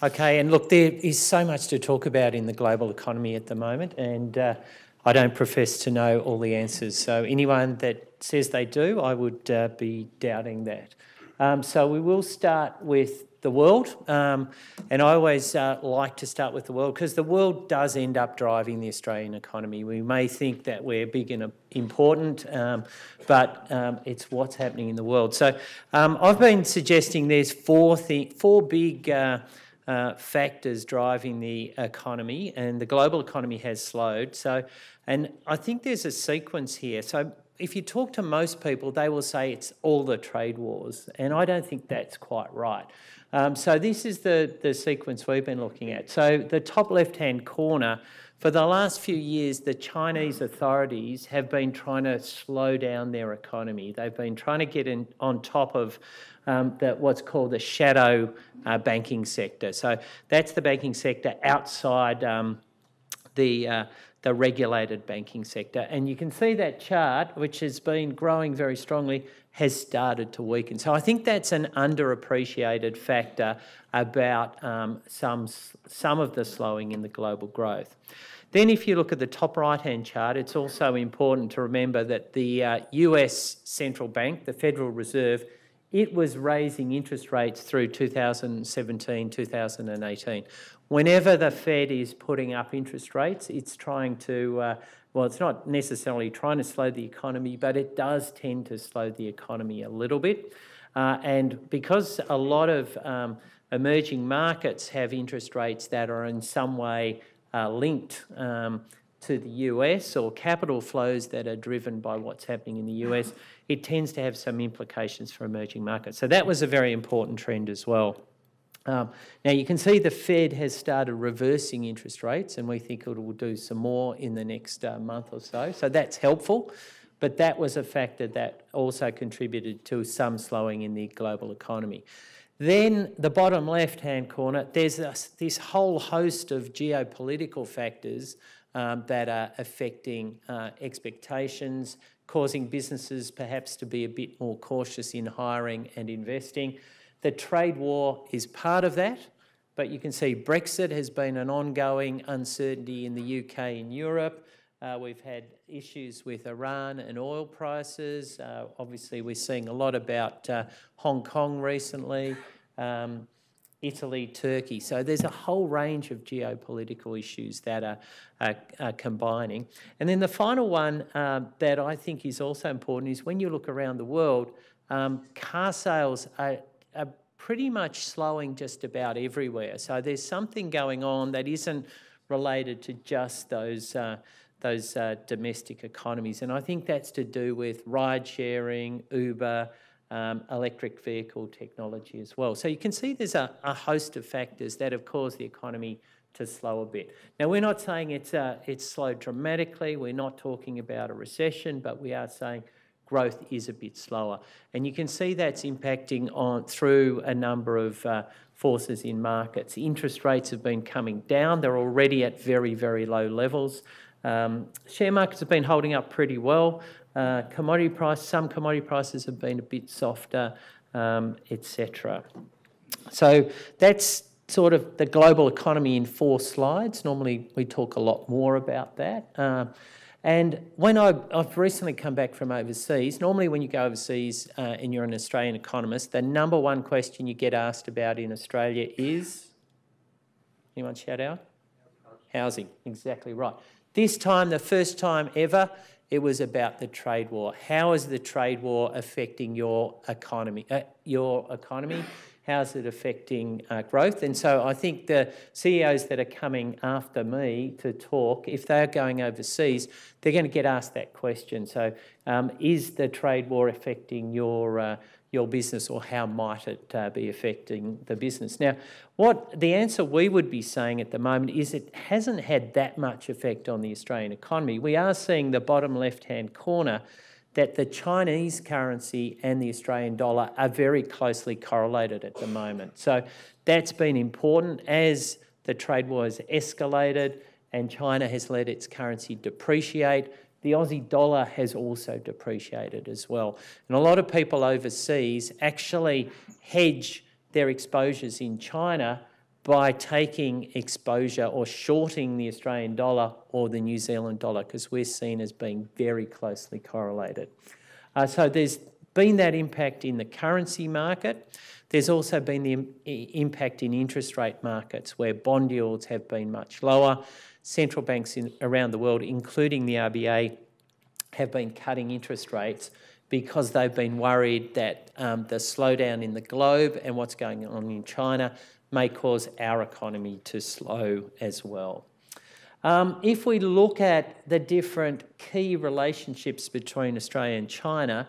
Okay, and look, there is so much to talk about in the global economy at the moment, and uh, I don't profess to know all the answers. So, anyone that says they do, I would uh, be doubting that. Um, so, we will start with the world. Um, and I always uh, like to start with the world because the world does end up driving the Australian economy. We may think that we're big and important, um, but um, it's what's happening in the world. So um, I've been suggesting there's four, four big. Uh, factors driving the economy, and the global economy has slowed. So, and I think there's a sequence here. So, if you talk to most people, they will say it's all the trade wars, and I don't think that's quite right. Um, so this is the, the sequence we've been looking at. So the top left-hand corner, for the last few years, the Chinese authorities have been trying to slow down their economy. They've been trying to get in, on top of um, the, what's called the shadow uh, banking sector. So that's the banking sector outside um, the, uh, the regulated banking sector. And you can see that chart, which has been growing very strongly, has started to weaken. So I think that's an underappreciated factor about um, some, some of the slowing in the global growth. Then, if you look at the top right hand chart, it's also important to remember that the uh, US central bank, the Federal Reserve, it was raising interest rates through 2017, 2018. Whenever the Fed is putting up interest rates, it's trying to uh, well, it's not necessarily trying to slow the economy, but it does tend to slow the economy a little bit. Uh, and because a lot of um, emerging markets have interest rates that are in some way uh, linked um, to the US or capital flows that are driven by what's happening in the US, it tends to have some implications for emerging markets. So that was a very important trend as well. Um, now you can see the Fed has started reversing interest rates, and we think it will do some more in the next uh, month or so. So that's helpful, but that was a factor that also contributed to some slowing in the global economy. Then the bottom left-hand corner, there's this, this whole host of geopolitical factors um, that are affecting uh, expectations, causing businesses perhaps to be a bit more cautious in hiring and investing. The trade war is part of that, but you can see Brexit has been an ongoing uncertainty in the UK and Europe. Uh, we've had issues with Iran and oil prices. Uh, obviously, we're seeing a lot about uh, Hong Kong recently, um, Italy, Turkey. So there's a whole range of geopolitical issues that are, are, are combining. And then the final one uh, that I think is also important is when you look around the world, um, car sales are are pretty much slowing just about everywhere. So there's something going on that isn't related to just those uh, those uh, domestic economies, and I think that's to do with ride sharing, Uber. Um, electric vehicle technology as well. So you can see there's a, a, host of factors that have caused the economy to slow a bit. Now we're not saying it's uh, it's slowed dramatically. We're not talking about a recession, but we are saying growth is a bit slower. And you can see that's impacting on through a number of uh, forces in markets. Interest rates have been coming down. They're already at very, very low levels. Um, share markets have been holding up pretty well. Uh, commodity price, some commodity prices have been a bit softer, um, etc. So that's sort of the global economy in four slides. Normally we talk a lot more about that. Uh, and when I, have recently come back from overseas, normally when you go overseas uh, and you're an Australian economist, the number one question you get asked about in Australia is anyone shout out? Housing, exactly right. This time, the first time ever, it was about the trade war. How is the trade war affecting your economy? Uh, your economy? how's it affecting uh, growth? And so I think the CEOs that are coming after me to talk, if they're going overseas, they're going to get asked that question. So um, is the trade war affecting your uh, your business or how might it uh, be affecting the business? Now, what the answer we would be saying at the moment is it hasn't had that much effect on the Australian economy. We are seeing the bottom left hand corner that the Chinese currency and the Australian dollar are very closely correlated at the moment. So that's been important as the trade war has escalated and China has let its currency depreciate. The Aussie dollar has also depreciated as well. And a lot of people overseas actually hedge their exposures in China by taking exposure or shorting the Australian dollar or the New Zealand dollar because we're seen as being very closely correlated. Uh, so there's been that impact in the currency market. There's also been the impact in interest rate markets where bond yields have been much lower. Central banks in, around the world, including the RBA, have been cutting interest rates because they've been worried that um, the slowdown in the globe and what's going on in China may cause our economy to slow as well. Um, if we look at the different key relationships between Australia and China,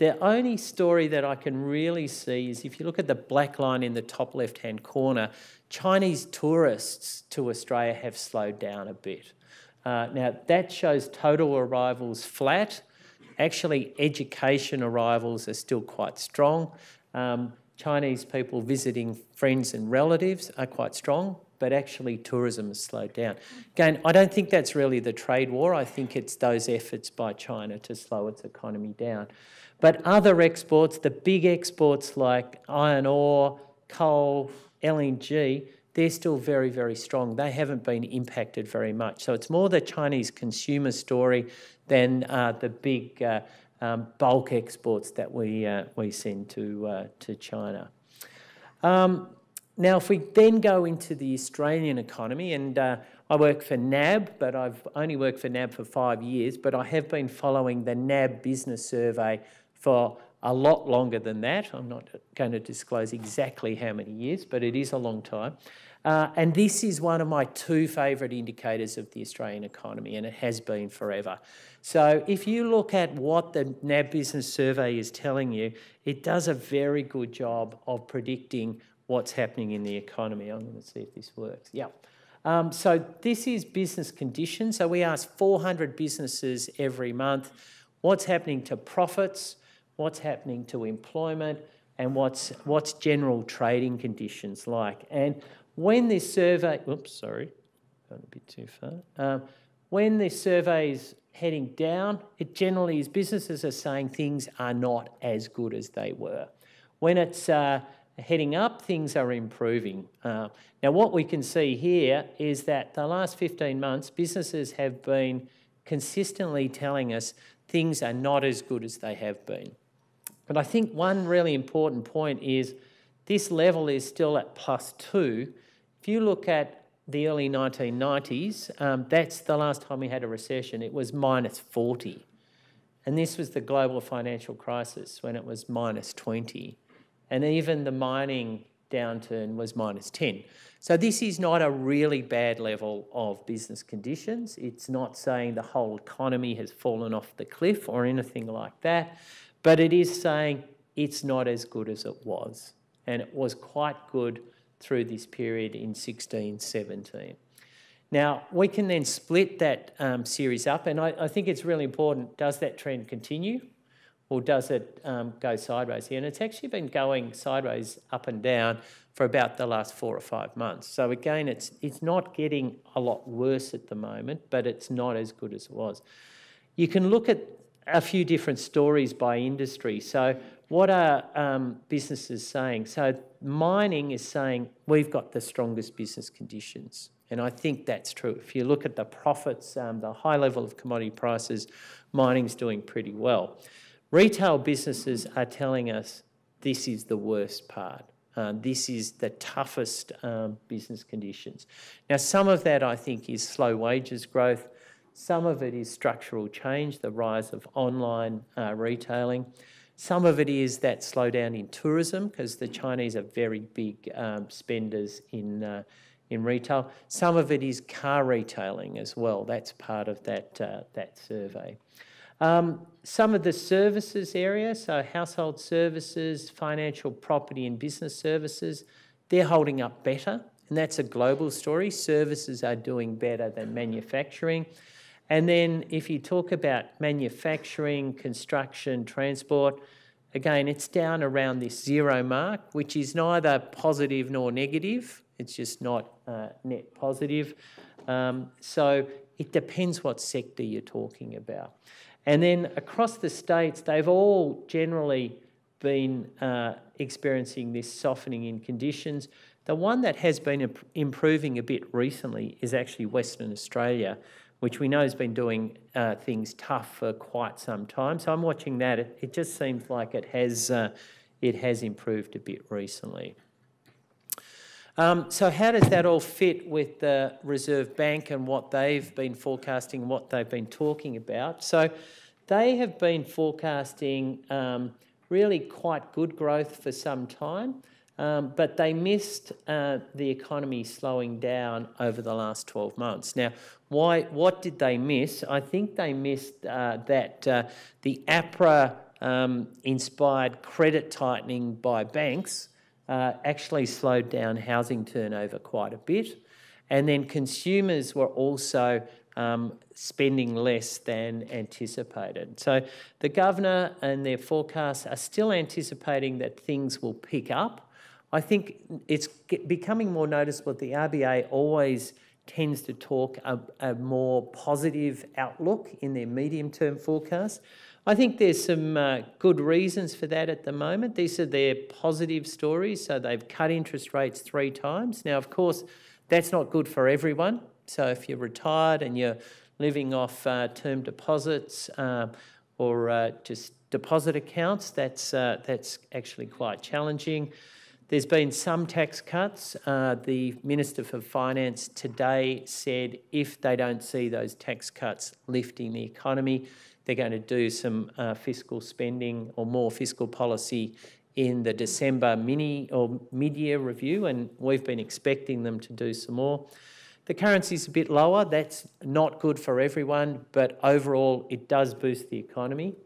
the only story that I can really see is if you look at the black line in the top left hand corner, Chinese tourists to Australia have slowed down a bit. Uh, now, that shows total arrivals flat. Actually, education arrivals are still quite strong. Um, Chinese people visiting friends and relatives are quite strong, but actually tourism has slowed down. Again, I don't think that's really the trade war. I think it's those efforts by China to slow its economy down. But other exports, the big exports like iron ore, coal, LNG, they're still very, very strong. They haven't been impacted very much. So it's more the Chinese consumer story than uh, the big uh, um, bulk exports that we, uh, we send to, uh, to China. Um, now, if we then go into the Australian economy, and uh, I work for NAB, but I've only worked for NAB for five years, but I have been following the NAB business survey for a lot longer than that. I'm not going to disclose exactly how many years, but it is a long time. Uh, and this is one of my two favourite indicators of the Australian economy, and it has been forever. So if you look at what the NAB Business Survey is telling you, it does a very good job of predicting what's happening in the economy. I'm going to see if this works. Yeah. Um, so this is business conditions. So we ask 400 businesses every month what's happening to profits, what's happening to employment, and what's, what's general trading conditions like. And when this survey, oops, sorry, gone a bit too far. Um, when this survey is heading down, it generally is businesses are saying things are not as good as they were. When it's uh, heading up, things are improving. Uh, now, what we can see here is that the last 15 months, businesses have been consistently telling us things are not as good as they have been. But I think one really important point is this level is still at plus two. If you look at the early 1990s, um, that's the last time we had a recession, it was minus 40. And this was the global financial crisis when it was minus 20. And even the mining downturn was minus 10. So this is not a really bad level of business conditions. It's not saying the whole economy has fallen off the cliff or anything like that. But it is saying it's not as good as it was. And it was quite good through this period in 1617. Now, we can then split that um, series up, and I, I, think it's really important does that trend continue or does it um, go sideways here? And it's actually been going sideways up and down for about the last four or five months. So, again, it's, it's not getting a lot worse at the moment, but it's not as good as it was. You can look at a few different stories by industry. So, what are um, businesses saying? So, mining is saying we've got the strongest business conditions. And I think that's true. If you look at the profits, um, the high level of commodity prices, mining's doing pretty well. Retail businesses are telling us this is the worst part. Uh, this is the toughest um, business conditions. Now, some of that I think is slow wages growth. Some of it is structural change, the rise of online uh, retailing. Some of it is that slowdown in tourism because the Chinese are very big um, spenders in, uh, in retail. Some of it is car retailing as well. That's part of that, uh, that survey. Um, some of the services area, so household services, financial property and business services, they're holding up better. And that's a global story. Services are doing better than manufacturing. And then if you talk about manufacturing, construction, transport, again, it's down around this zero mark, which is neither positive nor negative. It's just not uh, net positive. Um, so it depends what sector you're talking about. And then across the states, they've all generally been uh, experiencing this softening in conditions. The one that has been imp- improving a bit recently is actually Western Australia, which we know has been doing uh, things tough for quite some time. So I'm watching that. It, it just seems like it has, uh, it has improved a bit recently. Um, so how does that all fit with the Reserve Bank and what they've been forecasting, what they've been talking about? So they have been forecasting um, really quite good growth for some time, um, but they missed uh, the economy slowing down over the last 12 months. Now, why? What did they miss? I think they missed uh, that uh, the APRA um, inspired credit tightening by banks uh, actually slowed down housing turnover quite a bit. And then consumers were also um, spending less than anticipated. So the governor and their forecasts are still anticipating that things will pick up. I think it's becoming more noticeable that the RBA always tends to talk a, a more positive outlook in their medium term forecast. I think there's some uh, good reasons for that at the moment. These are their positive stories. So they've cut interest rates three times. Now, of course, that's not good for everyone. So if you're retired and you're living off uh, term deposits uh, or uh, just deposit accounts, that's, uh, that's actually quite challenging. There's been some tax cuts. Uh, the Minister for Finance today said if they don't see those tax cuts lifting the economy, they're going to do some uh, fiscal spending or more fiscal policy in the December mini or mid-year review, and we've been expecting them to do some more. The currency's a bit lower. That's not good for everyone, but overall it does boost the economy.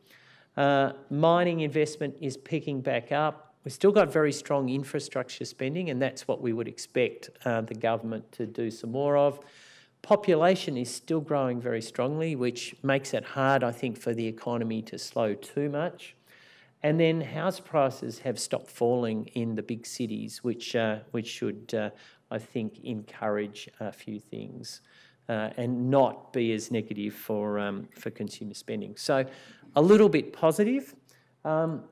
Uh, mining investment is picking back up. We've still got very strong infrastructure spending, and that's what we would expect uh, the government to do some more of. Population is still growing very strongly, which makes it hard, I think, for the economy to slow too much. And then house prices have stopped falling in the big cities, which, uh, which should, uh, I think, encourage a few things uh, and not be as negative for, um, for consumer spending. So a little bit positive. Um,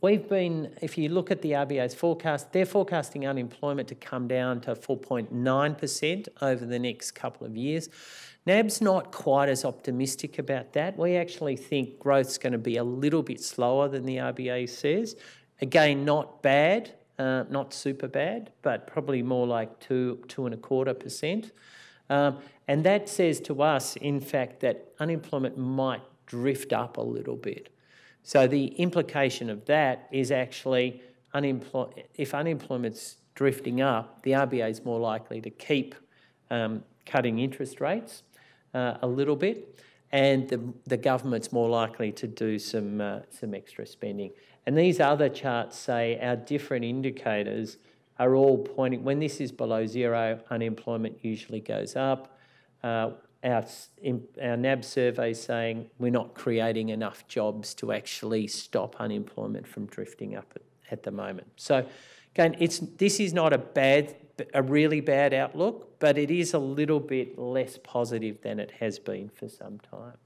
We've been, if you look at the RBA's forecast, they're forecasting unemployment to come down to 4.9% over the next couple of years. NAB's not quite as optimistic about that. We actually think growth's going to be a little bit slower than the RBA says. Again, not bad, uh, not super bad, but probably more like two, two and a quarter percent. Um, and that says to us, in fact, that unemployment might drift up a little bit. So the implication of that is actually if unemployment's drifting up, the RBA is more likely to keep um, cutting interest rates uh, a little bit, and the, the government's more likely to do some, uh, some extra spending. And these other charts say our different indicators are all pointing, when this is below zero, unemployment usually goes up. Uh, our, our NAB survey saying we're not creating enough jobs to actually stop unemployment from drifting up at, at the moment. So again, it's, this is not a bad, a really bad outlook, but it is a little bit less positive than it has been for some time.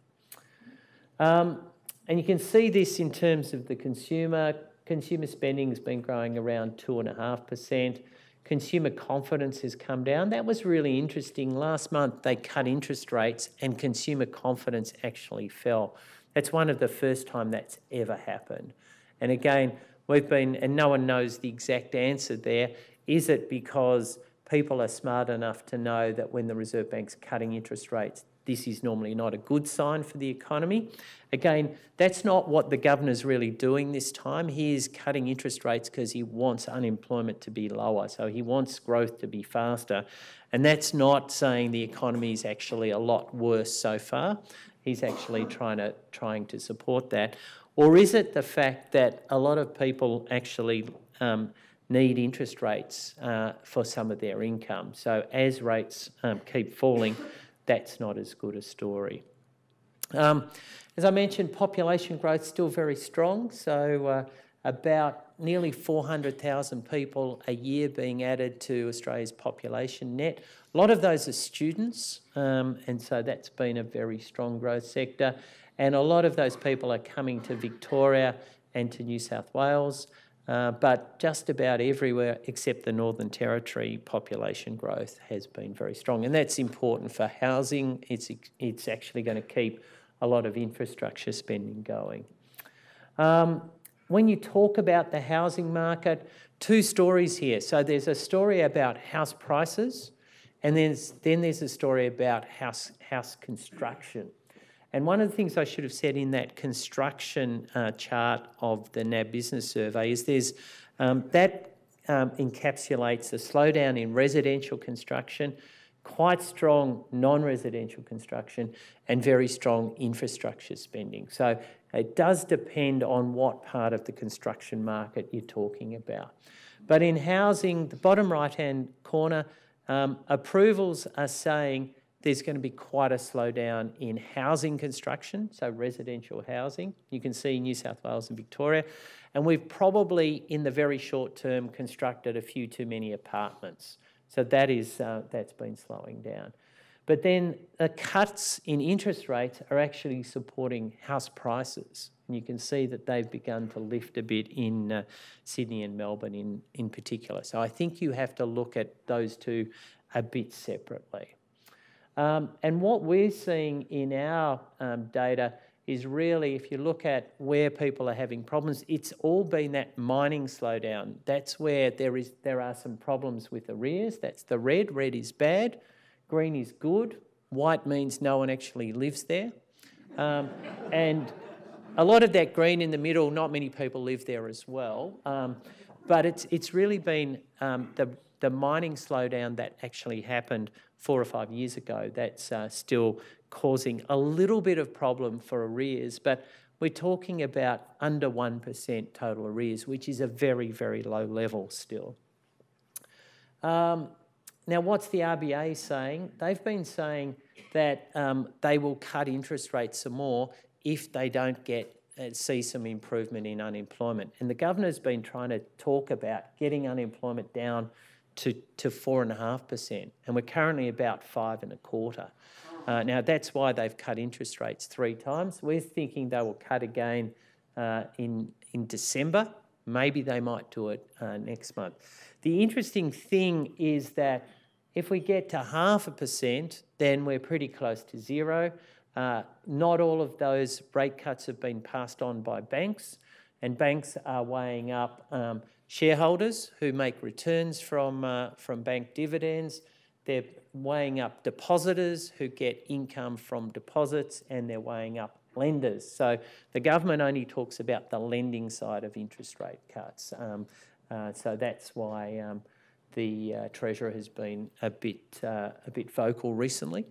Um, and you can see this in terms of the consumer. Consumer spending has been growing around 2.5% consumer confidence has come down. That was really interesting. Last month they cut interest rates and consumer confidence actually fell. That's one of the first time that's ever happened. And again, we've been, and no one knows the exact answer there. Is it because people are smart enough to know that when the Reserve Bank's cutting interest rates, this is normally not a good sign for the economy. Again, that's not what the governor's really doing this time. He is cutting interest rates because he wants unemployment to be lower. So he wants growth to be faster. And that's not saying the economy is actually a lot worse so far. He's actually trying to, trying to support that. Or is it the fact that a lot of people actually um, need interest rates uh, for some of their income? So as rates um, keep falling, that's not as good a story. Um, as I mentioned, population growth is still very strong. So uh, about nearly 400,000 people a year being added to Australia's population net. A lot of those are students, um, and so that's been a very strong growth sector. And a lot of those people are coming to Victoria and to New South Wales. Uh, but just about everywhere except the Northern Territory, population growth has been very strong. And that's important for housing. It's, it's actually going to keep a lot of infrastructure spending going. Um, when you talk about the housing market, two stories here. So there's a story about house prices, and then then there's a story about house, house construction. And one of the things I should have said in that construction uh, chart of the NAB Business Survey is there's um, that um, encapsulates a slowdown in residential construction, quite strong non-residential construction, and very strong infrastructure spending. So it does depend on what part of the construction market you're talking about. But in housing, the bottom right-hand corner, um, approvals are saying there's going to be quite a slowdown in housing construction, so residential housing. You can see New South Wales and Victoria. And we've probably, in the very short term, constructed a few too many apartments. So that is, uh, that's been slowing down. But then the cuts in interest rates are actually supporting house prices. And you can see that they've begun to lift a bit in uh, Sydney and Melbourne in, in particular. So I think you have to look at those two a bit separately. Um, and what we're seeing in our um, data is really, if you look at where people are having problems, it's all been that mining slowdown. That's where there is there are some problems with arrears. That's the red. Red is bad. Green is good. White means no one actually lives there. Um, and a lot of that green in the middle, not many people live there as well. Um, but it's, it's really been um, the, the mining slowdown that actually happened four or five years ago that's uh, still causing a little bit of problem for arrears, but we're talking about under 1% total arrears, which is a very, very low level still. Um, now, what's the RBA saying? They've been saying that um, they will cut interest rates some more if they don't get uh, see some improvement in unemployment. And the governor's been trying to talk about getting unemployment down to, to 4.5%, and we're currently about five and a quarter. Uh, now, that's why they've cut interest rates three times. We're thinking they will cut again uh, in, in December. Maybe they might do it uh, next month. The interesting thing is that if we get to half a percent, then we're pretty close to zero. Uh, not all of those rate cuts have been passed on by banks, and banks are weighing up um, shareholders who make returns from, uh, from bank dividends. They're weighing up depositors who get income from deposits, and they're weighing up lenders. So the government only talks about the lending side of interest rate cuts. Um, uh, so that's why um, the uh, Treasurer has been a bit, uh, a bit vocal recently.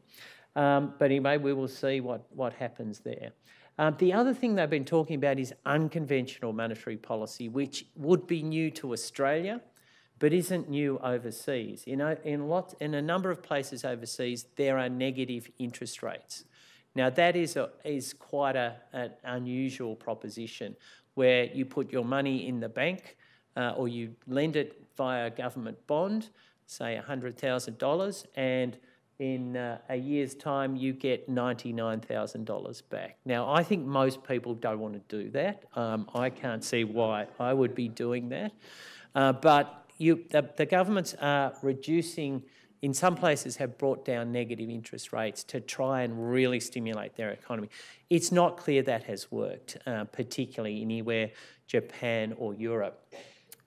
Um, but anyway, we will see what, what happens there. Um, the other thing they've been talking about is unconventional monetary policy, which would be new to Australia, but isn't new overseas. You know, in, in a number of places overseas, there are negative interest rates. Now, that is, a, is quite a, an unusual proposition where you put your money in the bank uh, or you lend it via a government bond, say $100,000, and in uh, a year's time, you get $99,000 back. Now, I think most people don't want to do that. Um, I can't see why I would be doing that. Uh, but you, the, the, governments are reducing, in some places, have brought down negative interest rates to try and really stimulate their economy. It's not clear that has worked, uh, particularly anywhere, Japan or Europe.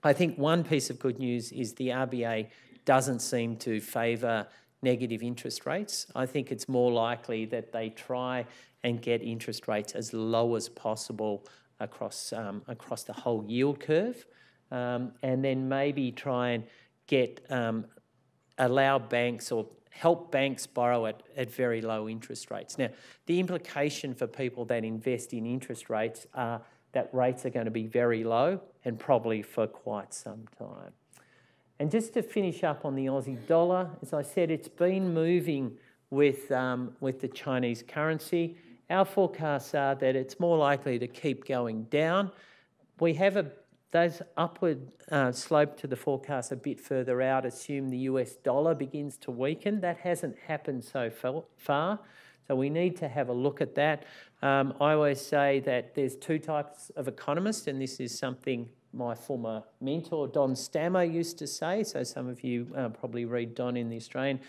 I think one piece of good news is the RBA doesn't seem to favour negative interest rates. I think it's more likely that they try and get interest rates as low as possible across, um, across the whole yield curve, um, and then maybe try and get um, allow banks or help banks borrow at, at very low interest rates. Now, the implication for people that invest in interest rates are that rates are going to be very low and probably for quite some time. And just to finish up on the Aussie dollar, as I said, it's been moving with, um, with the Chinese currency. Our forecasts are that it's more likely to keep going down. We have a those upward uh, slope to the forecast a bit further out assume the US dollar begins to weaken. That hasn't happened so far, so we need to have a look at that. Um, I always say that there's two types of economists, and this is something my former mentor, Don Stammer, used to say. So some of you uh, probably read Don in the Australian.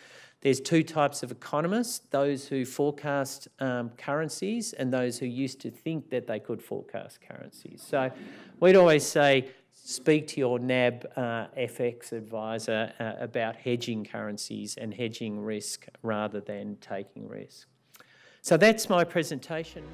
There's two types of economists those who forecast um, currencies and those who used to think that they could forecast currencies. So we'd always say, speak to your NAB uh, FX advisor uh, about hedging currencies and hedging risk rather than taking risk. So that's my presentation.